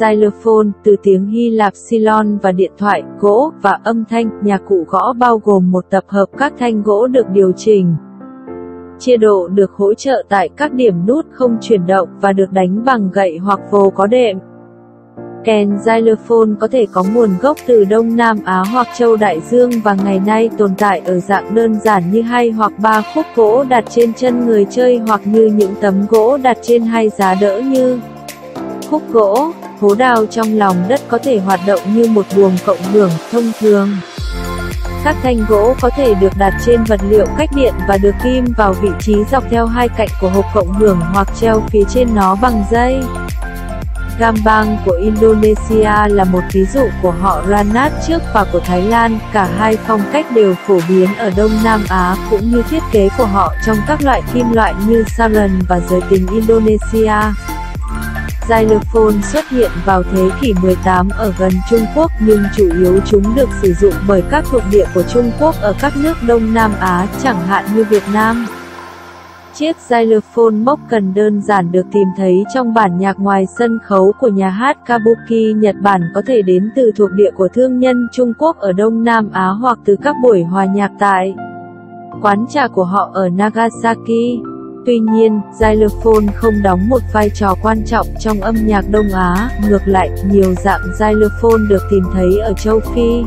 xylophone, từ tiếng Hy Lạp xylon và điện thoại, gỗ, và âm thanh, nhạc cụ gõ bao gồm một tập hợp các thanh gỗ được điều chỉnh. Chia độ được hỗ trợ tại các điểm nút không chuyển động và được đánh bằng gậy hoặc vồ có đệm. Kèn xylophone có thể có nguồn gốc từ Đông Nam Á hoặc châu Đại Dương và ngày nay tồn tại ở dạng đơn giản như hai hoặc ba khúc gỗ đặt trên chân người chơi hoặc như những tấm gỗ đặt trên hai giá đỡ như khúc gỗ, hố đào trong lòng đất có thể hoạt động như một buồng cộng hưởng thông thường. Các thanh gỗ có thể được đặt trên vật liệu cách điện và được kim vào vị trí dọc theo hai cạnh của hộp cộng hưởng hoặc treo phía trên nó bằng dây. Gambang của Indonesia là một ví dụ của họ Ranat trước và của Thái Lan, cả hai phong cách đều phổ biến ở Đông Nam Á cũng như thiết kế của họ trong các loại kim loại như saran và giới tính Indonesia. Xylophone xuất hiện vào thế kỷ 18 ở gần Trung Quốc nhưng chủ yếu chúng được sử dụng bởi các thuộc địa của Trung Quốc ở các nước Đông Nam Á, chẳng hạn như Việt Nam. Chiếc xylophone mốc cần đơn giản được tìm thấy trong bản nhạc ngoài sân khấu của nhà hát Kabuki Nhật Bản có thể đến từ thuộc địa của thương nhân Trung Quốc ở Đông Nam Á hoặc từ các buổi hòa nhạc tại quán trà của họ ở Nagasaki. Tuy nhiên, xylophone không đóng một vai trò quan trọng trong âm nhạc Đông Á, ngược lại, nhiều dạng xylophone được tìm thấy ở châu Phi.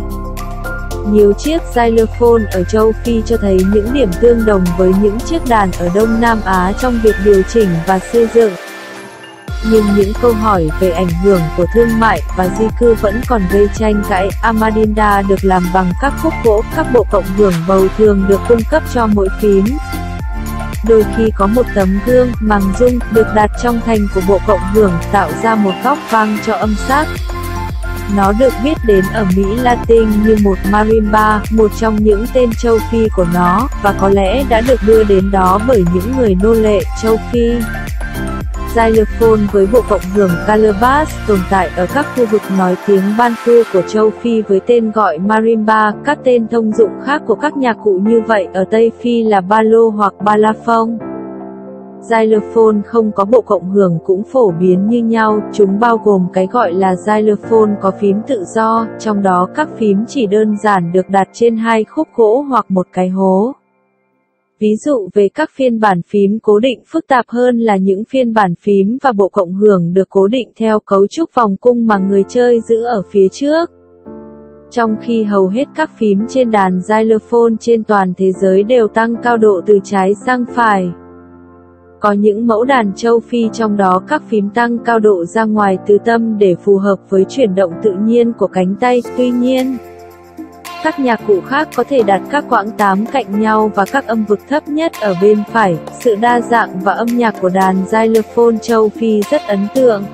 Nhiều chiếc xylophone ở châu Phi cho thấy những điểm tương đồng với những chiếc đàn ở Đông Nam Á trong việc điều chỉnh và xây dựng. Nhưng những câu hỏi về ảnh hưởng của thương mại và di cư vẫn còn gây tranh cãi. Amadinda được làm bằng các khúc gỗ, các bộ cộng hưởng bầu thường được cung cấp cho mỗi phím. Đôi khi có một tấm gương, màng dung, được đặt trong thành của bộ cộng hưởng, tạo ra một góc vang cho âm sắc. Nó được biết đến ở Mỹ Latin như một marimba, một trong những tên châu Phi của nó, và có lẽ đã được đưa đến đó bởi những người nô lệ châu Phi. Xylophone với bộ cộng hưởng calabash tồn tại ở các khu vực nói tiếng Bantu của châu Phi với tên gọi marimba, các tên thông dụng khác của các nhạc cụ như vậy ở Tây Phi là ba lô hoặc balafon. Xylophone không có bộ cộng hưởng cũng phổ biến như nhau, chúng bao gồm cái gọi là xylophone có phím tự do, trong đó các phím chỉ đơn giản được đặt trên hai khúc gỗ hoặc một cái hố. Ví dụ về các phiên bản phím cố định phức tạp hơn là những phiên bản phím và bộ cộng hưởng được cố định theo cấu trúc vòng cung mà người chơi giữ ở phía trước. Trong khi hầu hết các phím trên đàn xylophone trên toàn thế giới đều tăng cao độ từ trái sang phải. Có những mẫu đàn châu Phi trong đó các phím tăng cao độ ra ngoài từ tâm để phù hợp với chuyển động tự nhiên của cánh tay, tuy nhiên, các nhạc cụ khác có thể đặt các quãng tám cạnh nhau và các âm vực thấp nhất ở bên phải. Sự đa dạng và âm nhạc của đàn xylophone châu Phi rất ấn tượng.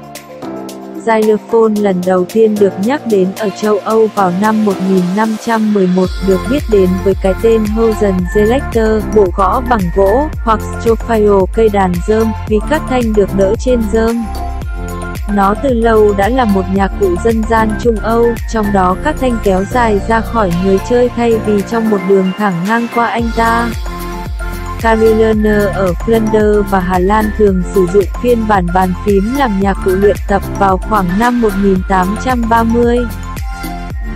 Xylophone lần đầu tiên được nhắc đến ở châu Âu vào năm 1511 được biết đến với cái tên Hosen Selector, bộ gõ bằng gỗ, hoặc Strophio cây đàn dơm, vì các thanh được đỡ trên dơm. Nó từ lâu đã là một nhạc cụ dân gian Trung Âu, trong đó các thanh kéo dài ra khỏi người chơi thay vì trong một đường thẳng ngang qua anh ta. Carillioner ở Flanders và Hà Lan thường sử dụng phiên bản bàn phím làm nhạc cụ luyện tập vào khoảng năm 1830.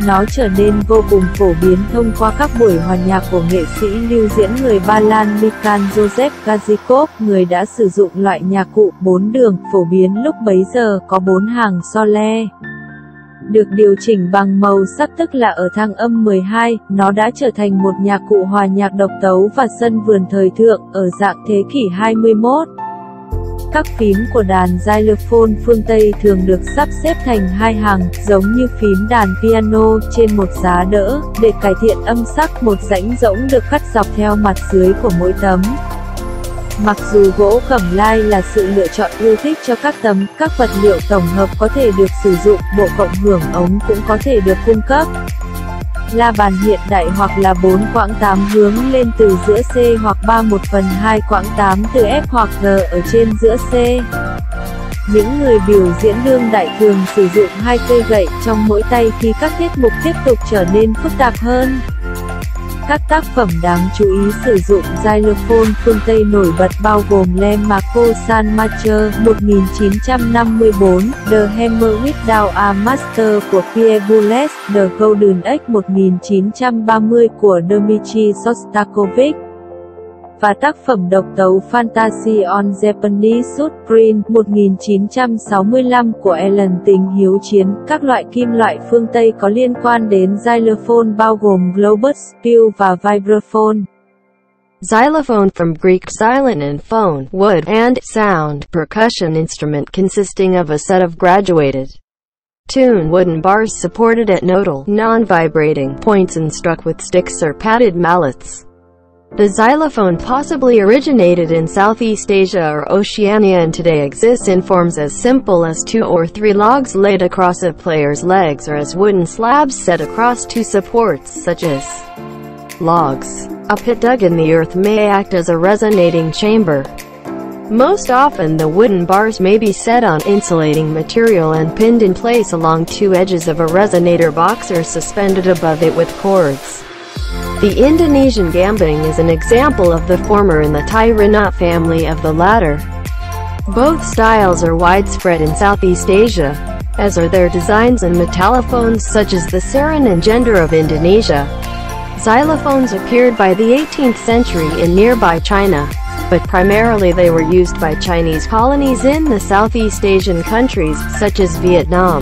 Nó trở nên vô cùng phổ biến thông qua các buổi hòa nhạc của nghệ sĩ lưu diễn người Ba Lan Mikhail Joseph Gazikov, người đã sử dụng loại nhạc cụ bốn đường phổ biến lúc bấy giờ có bốn hàng so le. Được điều chỉnh bằng màu sắc tức là ở thang âm 12, nó đã trở thành một nhạc cụ hòa nhạc độc tấu và sân vườn thời thượng ở dạng thế kỷ 21. Các phím của đàn xylophone phương Tây thường được sắp xếp thành hai hàng, giống như phím đàn piano trên một giá đỡ, để cải thiện âm sắc một rãnh rỗng được cắt dọc theo mặt dưới của mỗi tấm. Mặc dù gỗ cẩm lai là sự lựa chọn yêu thích cho các tấm, các vật liệu tổng hợp có thể được sử dụng, bộ cộng hưởng ống cũng có thể được cung cấp. La bàn hiện đại hoặc là 4 quãng 8 hướng lên từ giữa C hoặc 3 1 phần 2 quãng 8 từ F hoặc G ở trên giữa C. Những người biểu diễn đương đại thường sử dụng hai cây gậy trong mỗi tay khi các tiết mục tiếp tục trở nên phức tạp hơn. Các tác phẩm đáng chú ý sử dụng xylophone phương Tây nổi bật bao gồm Le Marco San Marcher 1954, The Hammer Without a Master của Pierre Boulez, The Golden Age 1930 của Dmitri Shostakovich và tác phẩm độc tấu Fantasy on Japanese Supreme 1965 của Ellen Tình Hiếu Chiến. Các loại kim loại phương Tây có liên quan đến xylophone bao gồm globus, spill và vibraphone. Xylophone from Greek xylon and phone, wood, and sound, percussion instrument consisting of a set of graduated tune wooden bars supported at nodal, non-vibrating points and struck with sticks or padded mallets. The xylophone possibly originated in Southeast Asia or Oceania and today exists in forms as simple as two or three logs laid across a player's legs or as wooden slabs set across two supports such as logs. A pit dug in the earth may act as a resonating chamber. Most often the wooden bars may be set on insulating material and pinned in place along two edges of a resonator box or suspended above it with cords. The Indonesian gambang is an example of the former in the Thai Renat family of the latter. Both styles are widespread in Southeast Asia, as are their designs and metallophones such as the saran and gender of Indonesia. Xylophones appeared by the 18th century in nearby China, but primarily they were used by Chinese colonies in the Southeast Asian countries, such as Vietnam.